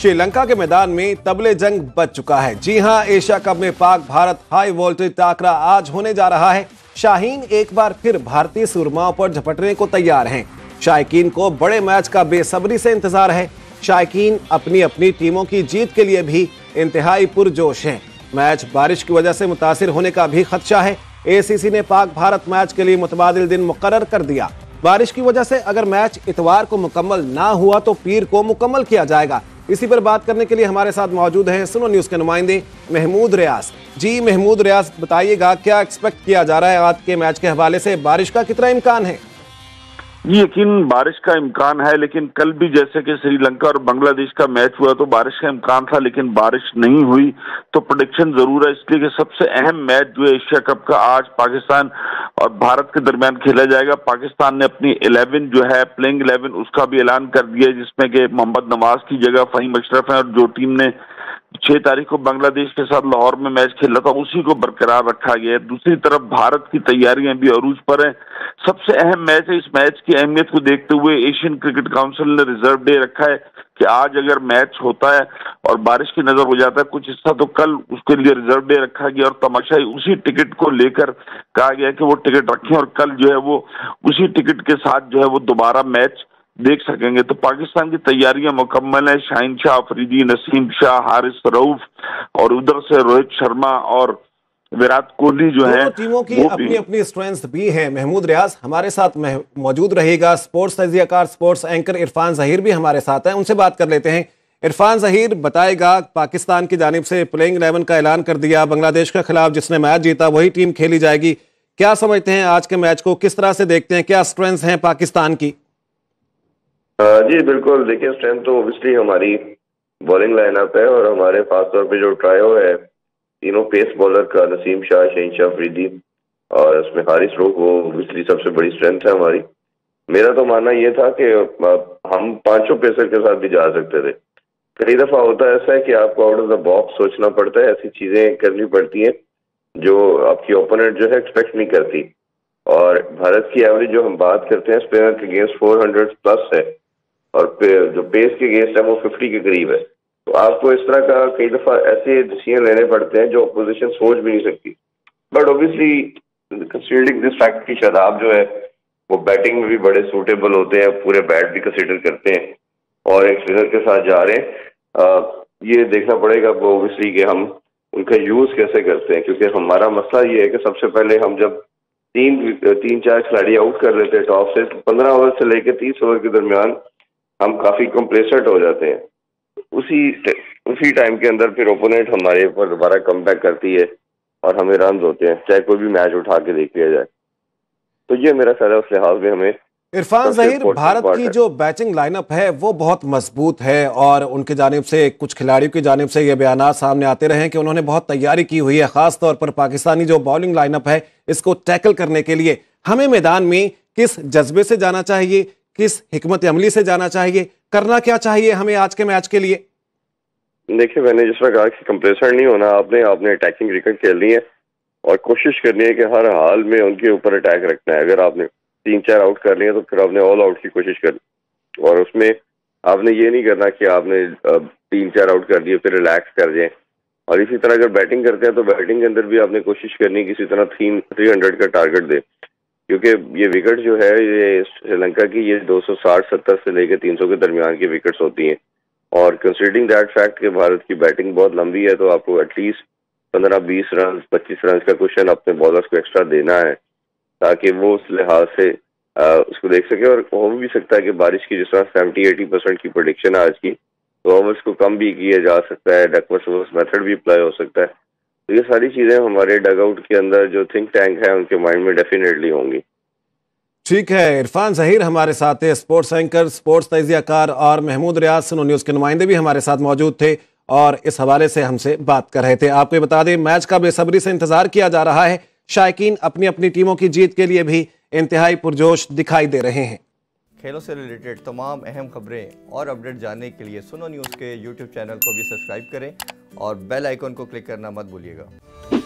श्रीलंका के मैदान में तबले जंग बच चुका है। जी हाँ, एशिया कप में पाक भारत हाई वोल्टेज टाकरा आज होने जा रहा है। शाहीन एक बार फिर भारतीय सुरमाओं पर झपटने को तैयार हैं। शायकीन को बड़े मैच का बेसब्री से इंतज़ार है। शायकीन अपनी अपनी टीमों की जीत के लिए भी इंतहाई पुरजोश हैं। मैच बारिश की वजह से मुतासर होने का भी खदशा है। एसीसी ने पाक भारत मैच के लिए मुतबादिल दिन मुकर कर दिया। बारिश की वजह से अगर मैच इतवार को मुकम्मल ना हुआ तो पीर को मुकम्मल किया जाएगा। इसी पर बात करने के लिए हमारे साथ मौजूद हैं सुनो न्यूज़ के नुमाइंदे महमूद रियाज। जी, महमूद रियाज, बताइएगा, क्या एक्सपेक्ट किया जा रहा है आज के मैच के हवाले से? बारिश का कितना इम्कान है? जी यकीन बारिश का इम्कान है, लेकिन कल भी जैसे कि श्रीलंका और बांग्लादेश का मैच हुआ तो बारिश का इम्कान था, लेकिन बारिश नहीं हुई। तो प्रोडिक्शन ज़रूर है इसलिए कि सबसे अहम मैच जो है एशिया कप का आज पाकिस्तान और भारत के दरमियान खेला जाएगा। पाकिस्तान ने अपनी इलेवन जो है प्लेइंग इलेवन उसका भी ऐलान कर दिया, जिसमें कि मोहम्मद नवाज़ की जगह फहीम अशरफ है और जो टीम ने छह तारीख को बांग्लादेश के साथ लाहौर में मैच खेला था, उसी को बरकरार रखा गया है। दूसरी तरफ़ भारत की तैयारियाँ भी अरूज पर हैं। सबसे अहम मैच है इस मैच की अहमियत को देखते हुए एशियन क्रिकेट काउंसिल ने रिज़र्व डे रखा है कि आज अगर मैच होता है और बारिश की नज़र हो जाता है, कुछ हिस्सा तो कल उसके लिए रिज़र्व डे रखा गया और तमाशाई उसी टिकट को लेकर कहा गया कि वो टिकट रखें और कल जो है वो उसी टिकट के साथ जो है वो दोबारा मैच देख सकेंगे। तो पाकिस्तान की तैयारियाँ मुकम्मल है। शाहिन शाह अफरीदी नसीम शाह हारिस रऊफ और उधर से रोहित शर्मा और विराट कोहली जो है टीमों की अपनी अपनी स्ट्रेंथ भी है। महमूद रियाज हमारे साथ मौजूद रहेगा। स्पोर्ट्स तजियाकार स्पोर्ट्स एंकर इरफान जहीर भी हमारे साथ हैं। उनसे बात कर लेते हैं। इरफान जहीर बताएगा पाकिस्तान की जानब से प्लेइंग इलेवन का ऐलान कर दिया। बांग्लादेश के खिलाफ जिसने मैच जीता वही टीम खेली जाएगी। क्या समझते हैं आज के मैच को? किस तरह से देखते हैं? क्या स्ट्रेंथ है पाकिस्तान की? जी, बिल्कुल। देखिए स्ट्रेंथ तो ओबियसली हमारी बॉलिंग लाइनअप है और हमारे खास तौर पे जो ट्रायो है, तीनों पेस बॉलर का, नसीम शाह, शहीन शाह, फरीदी और उसमें हारिस रोक वो ओबियसली सबसे बड़ी स्ट्रेंथ है हमारी। मेरा तो मानना ये था कि हम पाँचों पेसर के साथ भी जा सकते थे। कई दफ़ा होता ऐसा है कि आपको आउट ऑफ़ द बॉक्स सोचना पड़ता है, ऐसी चीज़ें करनी पड़ती हैं जो आपकी ओपोनेंट जो है एक्सपेक्ट नहीं करती। और भारत की एवरेज जो हम बात करते हैं स्पिनर के अगेंस्ट फोर हंड्रेड प्लस है। और जो पेस के अगेंस्ट है वो फिफ्टी के करीब है। तो आपको इस तरह का कई दफ़ा ऐसे डिसीज़न लेने पड़ते हैं जो अपोजिशन सोच भी नहीं सकती। But obviously considering this fact की शराब जो है वो बैटिंग में भी बड़े सूटेबल होते हैं पूरे बैट भी कंसिडर करते हैं और एक स्पिनर के साथ जा रहे हैं। आ, ये देखना पड़ेगा ओबियसली कि हम उनका यूज़ कैसे करते हैं क्योंकि हमारा मसला ये है कि सबसे पहले हम जब तीन तीन चार खिलाड़ी आउट कर लेते हैं टॉप से तो पंद्रह ओवर से लेकर तीस ओवर के दरमियान हम काफ़ी कंप्लेसेंट हो जाते हैं। उसी उसी टाइम के अंदर फिर ओपोनेंट हमारे ऊपर दोबारा कम बैक करती है और हमें रन होते हैं चाहे कोई भी मैच उठा के देख लिया जाए। तो ये मेरा ख्याल है उस लिहाज में हमें इरफान जहीर भारत की जो बैटिंग लाइनअप है वो बहुत मज़बूत है और उनके जानब से कुछ खिलाड़ियों की जानब से ये बयान सामने आते रहे कि उन्होंने बहुत तैयारी की हुई है खास तौर पर पाकिस्तानी जो बॉलिंग लाइनअप है इसको टैकल करने के लिए। हमें मैदान में किस जज्बे से जाना चाहिए किस हिकमत अमली से जाना चाहिए? करना क्या चाहिए हमें आज के मैच के लिए? देखिए, मैंने जिस तरह कहा कि कंप्रेसर नहीं होना, आपने आपने अटैकिंग क्रिकेट खेलनी है और कोशिश करनी है कि हर हाल में उनके ऊपर अटैक रखना है। अगर आपने तीन चार आउट कर लिए तो फिर आपने ऑल आउट की कोशिश करनी। और उसमें आपने ये नहीं करना कि आपने तीन चार आउट कर दिए, फिर रिलैक्स कर जाए और इसी तरह अगर बैटिंग करते हैं तो बैटिंग के अंदर भी आपने कोशिश करनी किसी तरह थ्री हंड्रेड का टारगेट दे। क्योंकि ये विकेट जो है ये श्रीलंका की ये 260 70 से लेकर 300 के दरमियान की विकेट्स होती हैं। और कंसिडरिंग दैट फैक्ट कि भारत की बैटिंग बहुत लंबी है तो आपको एटलीस्ट पंद्रह बीस रन पच्चीस रन का क्वेश्चन अपने बॉलर्स को एक्स्ट्रा देना है ताकि वो उस लिहाज से आ, उसको देख सके। और हो भी सकता है कि बारिश की जिस तरह सेवेंटी एटी परसेंट की प्रोडिक्शन है आज की तो ओवर्स को कम भी किया जा सकता है डकवर्स मेथड भी अप्लाई हो सकता है। तो ये सारी चीज़ें हमारे डगआउट के अंदर जो थिंक टैंक है उनके माइंड में डेफिनेटली होंगी। ठीक है इरफान जहीर हमारे साथ है स्पोर्ट्स एंकर स्पोर्ट्स तजियाकार और महमूद रियाज सुनो न्यूज़ के नुमाइंदे भी हमारे साथ मौजूद थे और इस हवाले से हमसे बात कर रहे थे। आपको बता दें मैच का बेसब्री से इंतज़ार किया जा रहा है। शायकीन अपनी अपनी टीमों की जीत के लिए भी इंतहाई पुरजोश दिखाई दे रहे हैं। खेलों से रिलेटेड तमाम अहम खबरें और अपडेट जानने के लिए सुनो न्यूज़ के यूट्यूब चैनल को भी सब्सक्राइब करें। और बेल आइकॉन को क्लिक करना मत भूलिएगा।